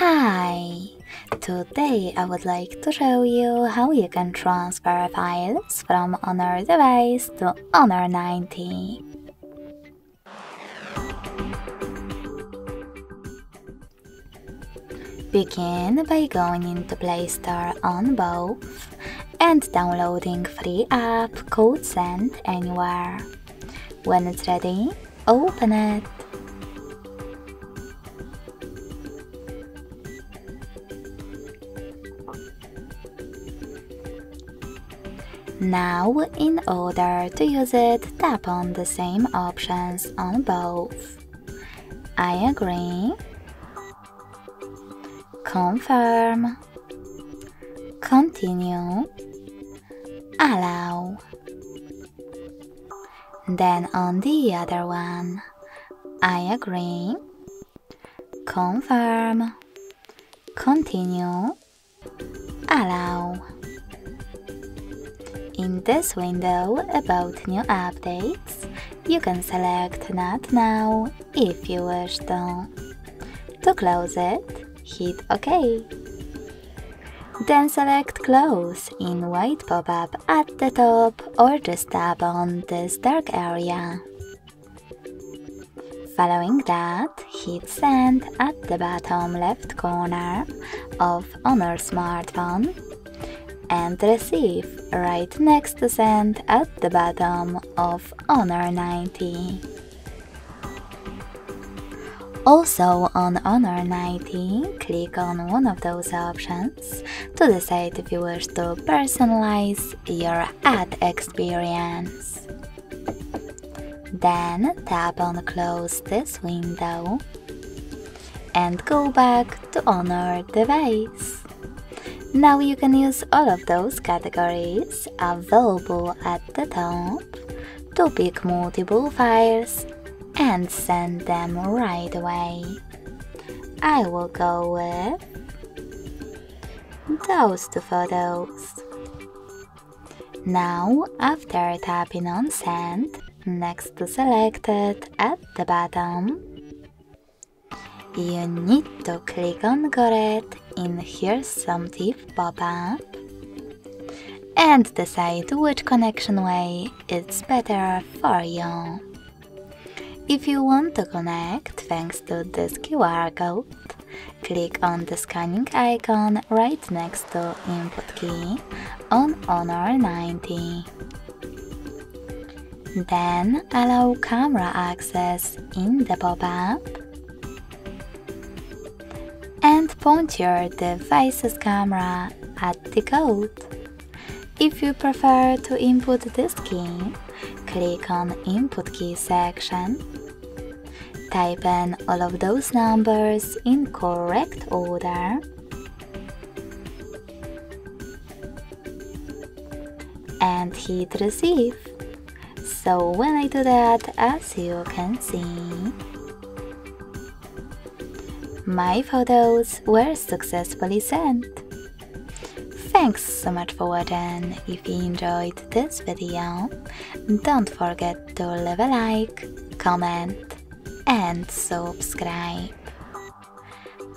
Hi! Today I would like to show you how you can transfer files from Honor device to Honor 90. Begin by going into Play Store on both and downloading free app called Send Anywhere. When it's ready, open it. Now, in order to use it, tap on the same options on both. I agree. Confirm. Continue. Allow. Then on the other one, I agree. Confirm. Continue. Allow. In this window about new updates, you can select Not Now if you wish to. To close it, hit OK. Then select Close in white pop-up at the top or just tap on this dark area. Following that, hit Send at the bottom left corner of Honor smartphone and receive right next to send at the bottom of Honor 90. Also on Honor 90, click on one of those options to decide if you wish to personalize your ad experience. Then tap on Close this window and go back to Honor device. Now you can use all of those categories available at the top to pick multiple files and send them right away. I will go with those two photos. Now, after tapping on send, next to selected at the bottom, you need to click on Got It in Here's Some Tip pop-up and decide which connection way is better for you. If you want to connect thanks to this QR code, click on the scanning icon right next to input key on Honor 90. Then allow camera access in the pop-up point your device's camera at the code. If you prefer to input this key, click on Input Key section. Type in all of those numbers in correct order. And hit Receive. So when I do that, as you can see, my photos were successfully sent. Thanks so much for watching. If you enjoyed this video, don't forget to leave a like, comment and subscribe.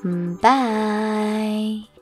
Bye!